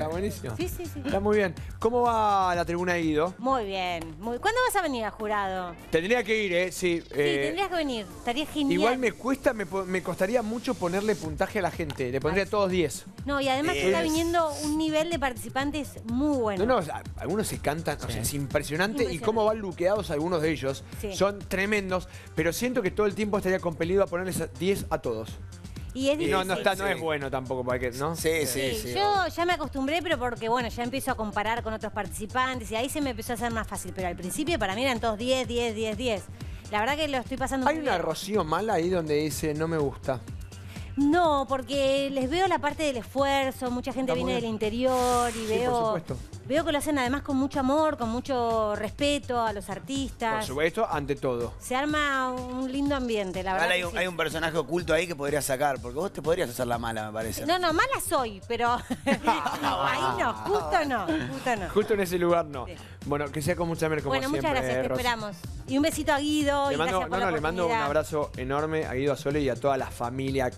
Está buenísimo. Sí, sí, sí. Está muy bien. ¿Cómo va la tribuna de Guido? Muy bien. Muy... ¿Cuándo vas a venir a jurado? Tendría que ir, ¿eh? Sí. Sí, eh, tendrías que venir. Estaría genial. Igual me cuesta, me, me costaría mucho ponerle puntaje a la gente. Le pondría todos 10. No, y además que está Es- viniendo un nivel de participantes muy bueno. No, no, algunos se cantan, o sea, es impresionante, y cómo van luqueados algunos de ellos. Sí. Son tremendos, pero siento que todo el tiempo estaría compelido a ponerles a 10 a todos. Y es Y no, no, difícil. está, no sí. es bueno tampoco, porque, ¿no? Sí, sí, Sí, sí. yo ya me acostumbré, pero porque bueno, ya empiezo a comparar con otros participantes y ahí se me empezó a hacer más fácil. Pero al principio para mí eran todos 10, 10, 10, 10. La verdad que lo estoy pasando Hay muy una bien. Rocío mala ahí donde dice no me gusta. No, porque les veo la parte del esfuerzo, mucha gente Está viene del interior y Sí, por veo, supuesto. veo que lo hacen además con mucho amor, con mucho respeto a los Por artistas. supuesto, ante todo. Se arma un lindo ambiente, la verdad. Hay que un, sí. hay un personaje oculto ahí que podrías sacar, porque vos te podrías hacer la mala, me parece. No, no, mala soy, pero no, ahí no, justo no, justo no. Justo en ese lugar no. Sí. Bueno, que sea con mucha mer como bueno, siempre. muchas gracias, te esperamos. Y un besito a Guido. Le y mando, gracias por no, la no, le mando un abrazo enorme a Guido Sole y a toda la familia